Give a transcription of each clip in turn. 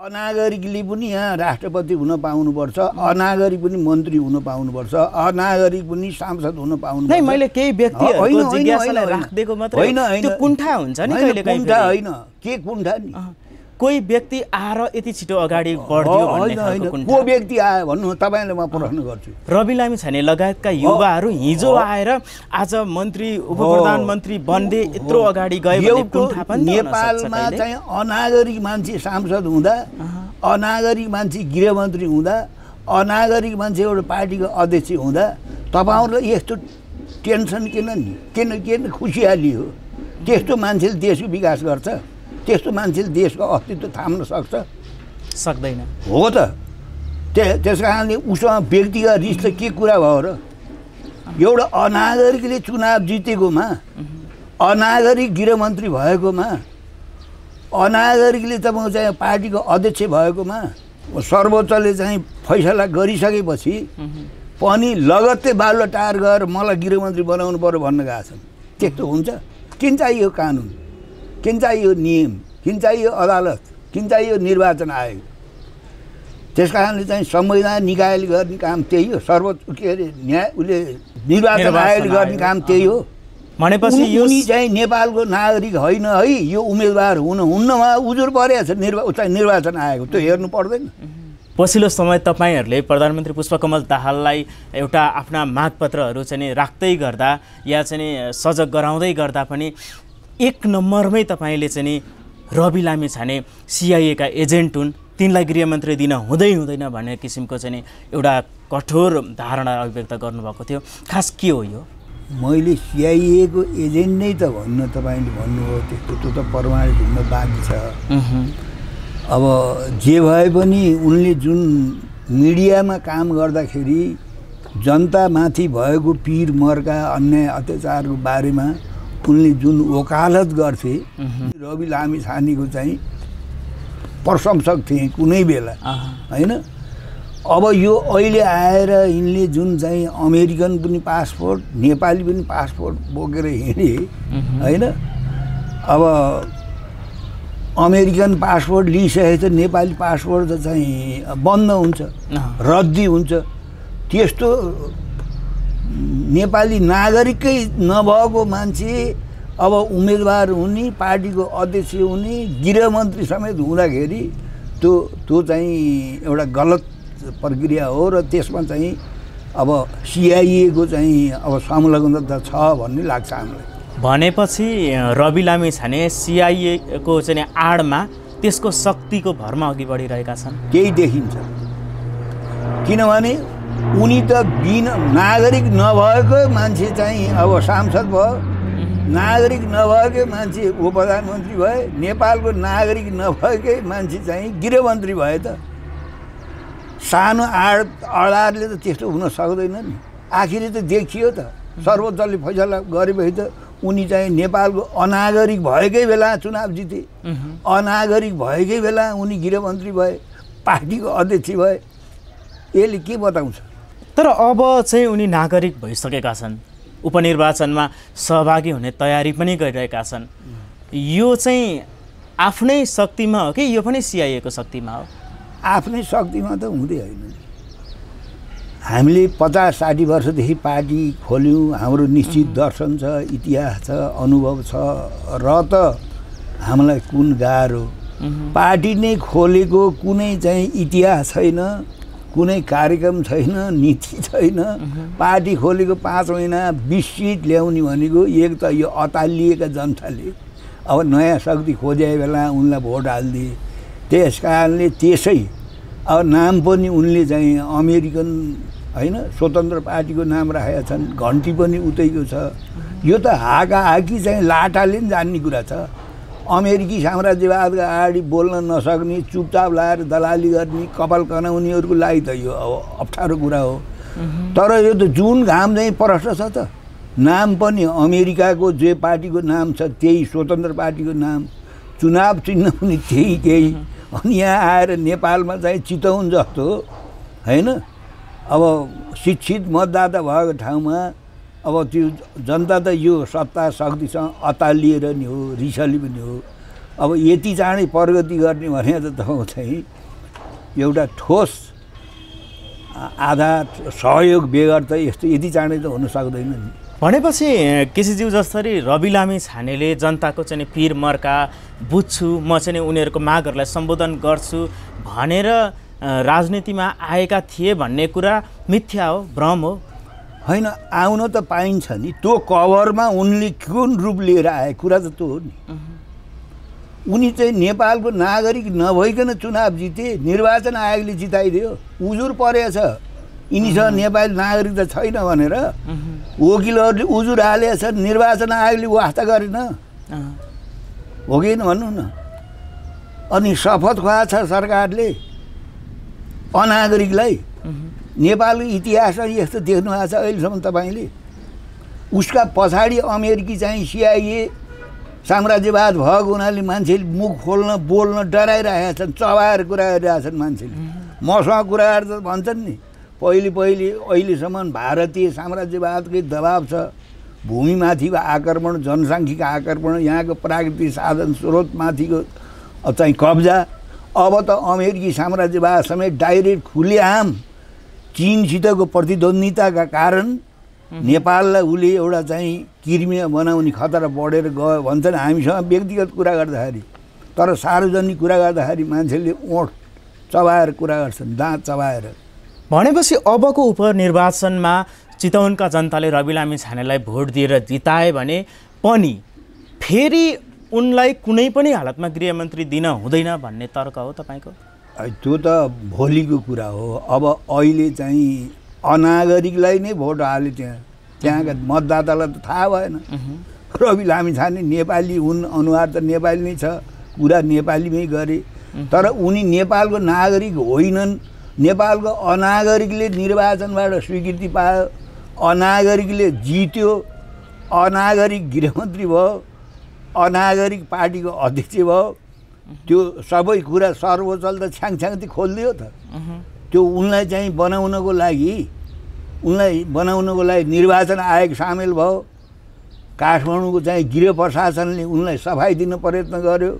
अनागरिकले पनि यहाँ राष्ट्रपति हुन पाउनुपर्छ अनागरिक पनि मन्त्री हुन पाउनुपर्छ अनागरिक पनि सांसद हुन पाउनु नै मैले केही व्यक्तिहरूको होइन, होइन। कुण्ठा हुन्छ नि कुण्ठा। होइन। के कुण्ठा नि? कोही व्यक्ति आएर यति छिटो अगाडि बढ्दियो को व्यक्ति आयो भन्नु तपाईँले म प्रश्न गर्छु। रवि लामी छाने लगायतका युवाहरू हिजो आएर आज मन्त्री उप प्रधानमन्त्री बन्दै यत्रो अगाडि गए नेपालमा। चाहिँ अनागरिक मान्छे सांसद हुँदा अनागरिक मान्छे गृहमन्त्री हुँदा अनागरिक मान्छे एउटा पार्टीको अध्यक्ष हुँदा तपाईँहरूलाई यस्तो टेन्सन किन नि किन किन खुसियाली हो? त्यस्तो मान्छेले देशको विकास गर्छ। त्यस्तो मान्छेले देशको अस्तित्व थाम्न सक्छ? सक्दैन। हो त। त्य त्यस कारणले उसँग व्यक्तिगत रिस त के कुरा भयो र? एउटा अनागरिकले चुनाव जितेकोमा अनागरिक गृहमन्त्री भएकोमा अनागरिकले तपाईँको चाहिँ पार्टीको अध्यक्ष भएकोमा सर्वोच्चले चाहिँ फैसला गरिसकेपछि पनि लगत्तै बाल्लो टार गएर मलाई गृहमन्त्री बनाउनु पऱ्यो भन्न गएको छन्? त्यस्तो हुन्छ। किन चाहियो कानुन? किन चाहियो नियम किन चाहियो अदालत किन चाहियो निर्वाचन आयोग। त्यस कारणले चाहिँ संविधान निकायले गर्ने काम त्यही हो। सर्वोच्च के अरे न्याय उसले निर्वाचन आयोगले गर्ने काम त्यही हो। भनेपछि उनी यो चाहिँ नेपालको नागरिक होइन है। यो उम्मेदवार हुन हुन्नमा उजुर परेको छ निर्वा चाहिँ निर्वाचन आएको त्यो हेर्नु पर्दैन। पछिल्लो समय तपाईँहरूले प्रधानमन्त्री पुष्पकमल दाहाललाई एउटा आफ्ना मागपत्रहरू चाहिँ राख्दै गर्दा या चाहिँ सजग गराउँदै गर्दा पनि एक नम्बरमै तपाईँले चाहिँ नि रवि लामी छाने सिआइएका एजेन्ट हुन् तिनलाई गृहमन्त्री दिन हुँदै हुँदैन भन्ने किसिमको चाहिँ नि एउटा कठोर धारणा अभिव्यक्त गर्नुभएको थियो। खास के हो यो? मैले सिआइएको एजेन्ट नै त भन्न तपाईँले भन्नुभयो त्यस्तो त्यो त प्रमाणित हुन बाँकी छ। अब जे भए पनि उनले जुन मिडियामा काम गर्दाखेरि जनतामाथि भएको पिर मर्का अन्याय अत्याचारको बारेमा उनले जुन वकालत गर्थे रवि लामी छानेको चाहिँ प्रशंसक थिए कुनै बेला होइन? अब यो अहिले आएर यिनले जुन चाहिँ अमेरिकन पनि पासपोर्ट नेपाली पनि पासपोर्ट बोकेर हिँडे होइन? अब अमेरिकन पासपोर्ट लिइसकेपछि त नेपाली पासपोर्ट त चाहिँ बन्द हुन्छ। रद्दी हुन्छ। त्यस्तो नेपाली नागरिकै नभएको मान्छे अब उम्मेदवार हुने पार्टीको अध्यक्ष हुने गृहमन्त्री समेत हुँदाखेरि त्यो त्यो चाहिँ एउटा गलत प्रक्रिया हो र त्यसमा चाहिँ अब सिआइएको चाहिँ अब संलग्नता छ भन्ने लाग्छ हामीलाई। भनेपछि रवि लामी छाने सिआइएको चाहिँ आडमा त्यसको शक्तिको भरमा अघि बढिरहेका छन्। त्यही देखिन्छ। किनभने उनी त बिन नागरिक नभएको मान्छे चाहिँ अब सांसद भयो। नागरिक नभएकै मान्छे उप प्रधानमन्त्री भए नेपालको नागरिक नभएकै मान्छे चाहिँ गृहमन्त्री भए त। सानो आड अडारले त त्यस्तो हुन सक्दैन नि। आखिरी त देखियो त। सर्वोच्चले फैसला गरेपछि त उनी चाहिँ नेपालको अनागरिक भएकै बेला चुनाव जिते। अनागरिक भएकै बेला उनी गृहमन्त्री भए पार्टीको अध्यक्ष भए। यसले के बताउँछ? तर अब चाहिँ उनी नागरिक भइसकेका छन्। उपनिर्वाचनमा सहभागी हुने तयारी पनि गरिरहेका छन्। यो चाहिँ आफ्नै शक्तिमा हो कि यो पनि सिआइएको शक्तिमा हो? आफ्नै शक्तिमा त हुँदै होइन। हामीले पचास साठी वर्षदेखि पार्टी खोल्यौँ हाम्रो निश्चित दर्शन छ इतिहास छ अनुभव छ र त हामीलाई कुन गाह्रो। पार्टी नै खोलेको कुनै चाहिँ इतिहास छैन। कुनै कार्यक्रम छैन नीति छैन पार्टी खोलेको पाँच महिना बिस सिट ल्याउने भनेको एक त यो अतालिएका जनताले। अब नयाँ शक्ति खोजे बेला उनलाई भोट हालिदिए। त्यस कारणले त्यसै अब नाम पनि उनले चाहिँ अमेरिकन होइन स्वतन्त्र पार्टीको नाम राखेका छन् घन्टी पनि उतैको छ। यो त हाका हाकी चाहिँ लाटाले पनि जान्ने कुरा छ। अमेरिकी साम्राज्यवादका अगाडि बोल्न नसक्ने चुपचाप लाएर दलाली गर्ने कपाल कनाउनेहरूको लागि त यो अब अप्ठ्यारो कुरा हो। तर यो त जुन घाम चाहिँ प्रष्ट छ त नाम पनि अमेरिकाको जे पार्टीको नाम छ त्यही स्वतन्त्र पार्टीको नाम चुनाव चिन्ह पनि त्यही त्यही। अनि यहाँ आएर नेपालमा चाहिँ चितवन जस्तो होइन? अब शिक्षित मतदाता भएको ठाउँमा अब त्यो जनता त यो सत्ता शक्तिसँग अतालिएर नि हो रिसली पनि हो। अब यति चाँडै प्रगति गर्ने भने त तपाईँ चाहिँ एउटा ठोस आधार सहयोग बेगर त यस्तो यति चाँडै त हुन सक्दैन नि। भनेपछि केसीज्यू जसरी रवि लामी छानेले जनताको चाहिँ पिर मर्का बुझ्छु म चाहिँ उनीहरूको मागहरूलाई सम्बोधन गर्छु भनेर राजनीतिमा आएका थिए भन्ने कुरा मिथ्या हो भ्रम हो। होइन आउन त पाइन्छ नि। त्यो कभरमा उनले कुन रूप लिएर आए कुरा त त्यो हो नि। उनी चाहिँ नेपालको नागरिक नभइकन चुनाव जिते निर्वाचन आयोगले जिताइदियो। उजुर परेछ यिनीसँग नेपाली नागरिक त छैन भनेर वकिलहरूले उजुर हालेछ निर्वाचन आयोगले वास्ता गरेन। हो कि भन्नु न। अनि शपथ खुवाएको छ सरकारले अनागरिकलाई। नेपालको इतिहासमा यस्तो देख्नु भएको छ अहिलेसम्म तपाईँले। उसका पछाडि अमेरिकी चाहिँ सिआइए साम्राज्यवाद भएको हुनाले मान्छेले मुख खोल्न बोल्न डराइरहेका छन् चबाएर कुरा गरिरहेछन् मान्छेले। मसँग कुरा गर्दा त भन्छन् नि पहिले पहिले अहिलेसम्म भारतीय साम्राज्यवादकै दबाब छ। भूमिमाथिको आक्रमण जनसाङ्ख्यिक आक्रमण यहाँको प्राकृतिक साधन स्रोतमाथिको चाहिँ कब्जा। अब त अमेरिकी साम्राज्यवाद समेत डाइरेक्ट खुलेआम चिनसितको प्रतिद्वन्दिताका कारण नेपाललाई उसले एउटा चाहिँ किर्मिया बनाउने खतरा बढेर गयो भन्छन्। हामीसँग व्यक्तिगत कुरा गर्दाखेरि तर सार्वजनिक कुरा गर्दाखेरि मान्छेले ओठ चबाएर कुरा गर्छन् दाँत चबाएर। भनेपछि अबको उपनिर्वाचनमा चितवनका जनताले रवि लामी छानेलाई भोट दिएर जिताए भने पनि फेरि उनलाई कुनै पनि हालतमा गृहमन्त्री दिन हुँदैन भन्ने तर्क हो तपाईँको? त्यो त भोलिको कुरा हो। अब अहिले चाहिँ अनागरिकलाई नै भोट हाल्यो त्यहाँ। त्यहाँका मतदातालाई त थाहा भएन। रवि लामी छाने नेपाली हुन् अनुहार त नेपाली नै छ कुरा नेपालीमै गरे। तर उनी नेपालको नागरिक होइनन्। नेपालको अनागरिकले निर्वाचनबाट स्वीकृति पायो। अनागरिकले जित्यो। अनागरिक गृहमन्त्री भयो। अनागरिक पार्टीको अध्यक्ष भयो। त्यो सबै कुरा सर्वोच्चले त छ्याङछ्याङ खोलिदियो त। त्यो उनलाई चाहिँ बनाउनको लागि उनलाई बनाउनको लागि निर्वाचन आयोग सामेल भयो। काठमाडौँको चाहिँ गृह प्रशासनले उनलाई सफाइ दिन प्रयत्न गर्यो।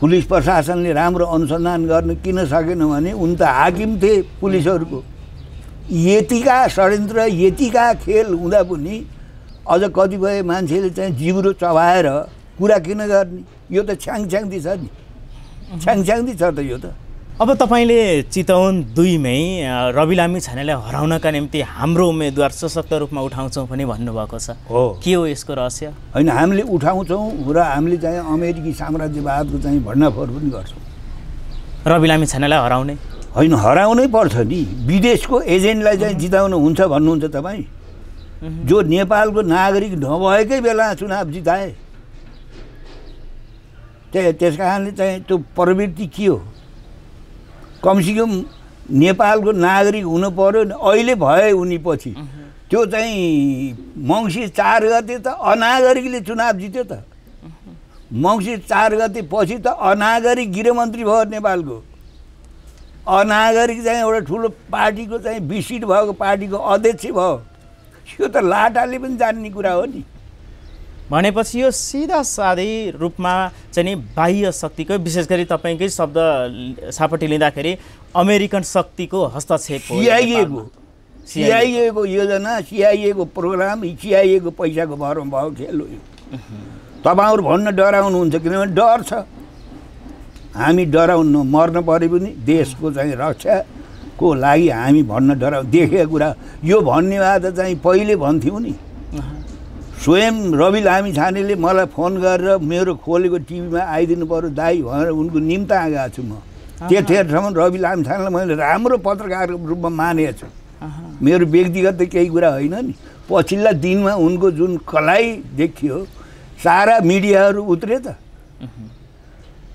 पुलिस प्रशासनले राम्रो अनुसन्धान गर्न किन सकेन भने उन त हाकिम थिए पुलिसहरूको। यतिका षड्यन्त्र यतिका खेल हुँदा पनि अझ कतिपय मान्छेले चाहिँ जिब्रो चबाएर कुरा किन गर्ने? यो त छ्याङछ्याङदी छ नि। छ्याङछ्याङदी छ त यो त। अब तपाईँले चितवन दुईमै रवि लामी छानेलाई हराउनका निम्ति हाम्रो उम्मेदवार सशक्त रूपमा उठाउँछौँ पनि भन्नुभएको छ। हो। के हो यसको रहस्य? होइन हामीले उठाउँछौँ र हामीले चाहिँ अमेरिकी साम्राज्यवादको चाहिँ भण्डाफोर पनि गर्छौँ। रवि लामी छानेलाई हराउने? होइन हराउनै पर्छ नि। विदेशको एजेन्टलाई चाहिँ जिताउनु हुन्छ भन्नुहुन्छ तपाईँ। जो नेपालको नागरिक नभएकै बेला चुनाव जिताए। त्यही त्यस कारणले चाहिँ त्यो प्रवृत्ति के हो? कमसेकम नेपालको नागरिक हुनु पऱ्यो नि अहिले भए उनी पछि त्यो चाहिँ मङ्सिर चार गते त अनागरिकले चुनाव जित्यो त। मङ्सिर चार गते पछि त अनागरिक गृहमन्त्री भयो नेपालको। अनागरिक चाहिँ एउटा ठुलो पार्टीको चाहिँ बिसिट भएको पार्टीको अध्यक्ष भयो। यो त लाटाले पनि जान्ने कुरा हो नि। भनेपछि यो सिधा सादै रूपमा चाहिँ नि बाह्य शक्तिको विशेष गरी तपाईँकै शब्द सापट्टि लिँदाखेरि अमेरिकन शक्तिको हस्तक्षेप सिआइएको। सिआइएको। योजना सिआइएको प्रोग्राम सिआइएको पैसाको भरमा भएको खेल हो यो तपाईँहरू भन्न डराउनुहुन्छ किनभने डर छ। हामी डराउनु मर्न परे पनि देशको चाहिँ रक्षाको लागि हामी भन्न डराउ देखेको कुरा। यो भन्ने भए त चाहिँ पहिले भन्थ्यौँ नि। स्वयं रवि लामी छानेले मलाई फोन गरेर मेरो खोलेको टिभीमा आइदिनु पऱ्यो दाई भनेर उनको निम्ता गएको छु म। त्यतिखेरसम्म रवि लामी छानेलाई मैले राम्रो पत्रकारको रूपमा मानेको छु। मेरो व्यक्तिगत त केही कुरा होइन नि। पछिल्ला दिनमा उनको जुन कलाइ देखियो सारा मिडियाहरू उत्रे त।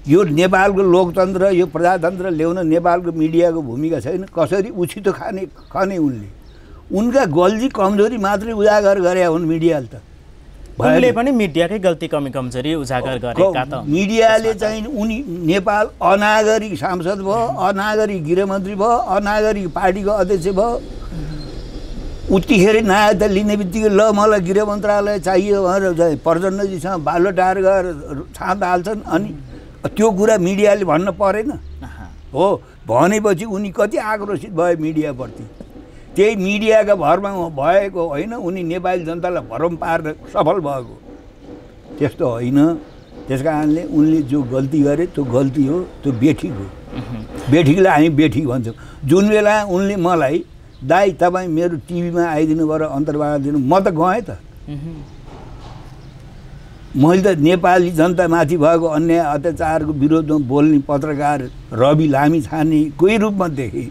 यो नेपालको लोकतन्त्र यो प्रजातन्त्र ल्याउन नेपालको मिडियाको भूमिका छैन। कसरी उछितो खाने खने उनले। उनका गल्ती कमजोरी मात्रै उजागर गरे हुन् मिडियाले त। उनले पनि मिडियाकै गल्ती कमी कमजोरी उजागर गरेका त। मिडियाले चाहिँ उनी नेपाल अनागरिक सांसद भयो अनागरिक गृहमन्त्री भयो अनागरिक पार्टीको अध्यक्ष भयो। उतिखेर नआए त लिने बित्तिकै ल मलाई गृह मन्त्रालय चाहियो भनेर चाहिँ प्रचण्डजीसँग बालो टार गरेर छाँद हाल्छन् अनि त्यो कुरा मिडियाले भन्न परेन। हो भनेपछि उनी कति आक्रोशित भयो मिडियाप्रति? त्यही मिडियाका भरमा भएको होइन उनी नेपाली जनतालाई भरम पार्न सफल भएको। त्यस्तो होइन। त्यस कारणले उनले जो गल्ती गरे त्यो गल्ती हो त्यो बेठिक हो। बेठिकलाई हामी बेठिक भन्छौँ। जुन बेला उनले मलाई दाई तपाईँ मेरो टिभीमा आइदिनु भयो र अन्तर्वार्ता दिनु म त गएँ त। मैले त नेपाली जनतामाथि भएको अन्याय अत्याचारको विरोधमा बोल्ने पत्रकार रवि लामी छाने कोही रूपमा देखेँ।